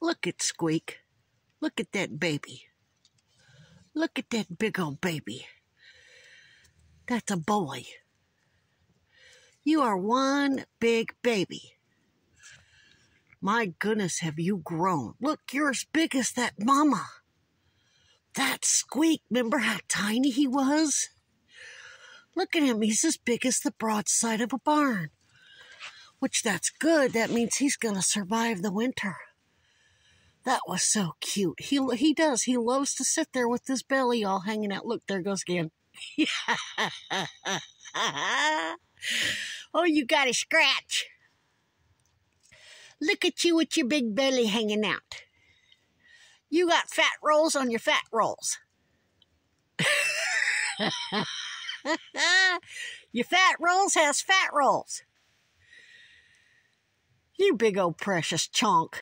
Look at Squeak. Look at that baby. Look at that big old baby. That's a boy. You are one big baby. My goodness, have you grown? Look, you're as big as that mama. That Squeak, remember how tiny he was? Look at him, he's as big as the broadside of a barn. Which that's good, that means he's gonna survive the winter. That was so cute. He he does. He loves to sit there with his belly all hanging out. Look, there goes again. oh, you got a scratch. Look at you with your big belly hanging out. You got fat rolls on your fat rolls. your fat rolls has fat rolls. You big old precious chunk.